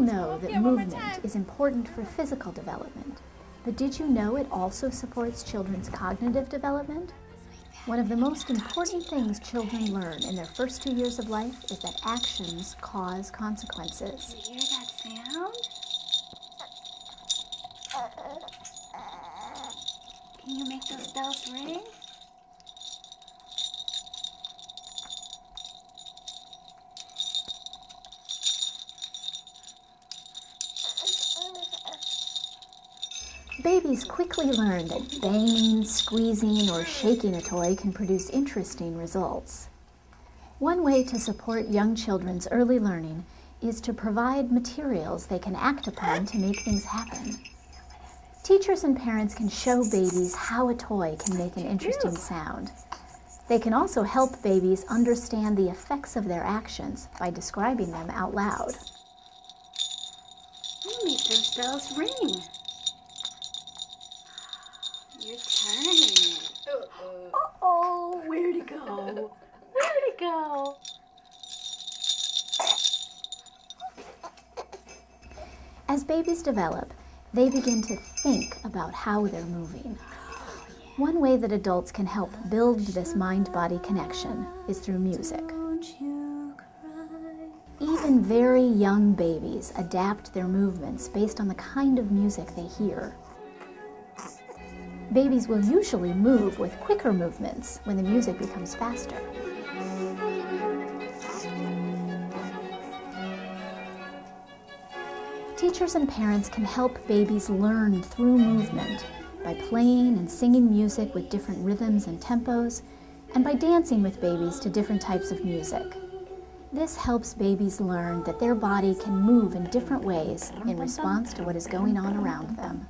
know that movement is important for physical development, but did you know it also supports children's cognitive development? One of the most important things children learn in their first two years of life is that actions cause consequences. You hear that sound? Can you make those bells ring? Babies quickly learn that banging, squeezing, or shaking a toy can produce interesting results. One way to support young children's early learning is to provide materials they can act upon to make things happen. Teachers and parents can show babies how a toy can make an interesting sound. They can also help babies understand the effects of their actions by describing them out loud. You make those bells ring. You're turning it. Uh-oh, where'd it go? Where'd it go? As babies develop, they begin to think about how they're moving. One way that adults can help build this mind body connection is through music. Even very young babies adapt their movements based on the kind of music they hear. Babies will usually move with quicker movements when the music becomes faster. Teachers and parents can help babies learn through movement by playing and singing music with different rhythms and tempos, and by dancing with babies to different types of music. This helps babies learn that their body can move in different ways in response to what is going on around them.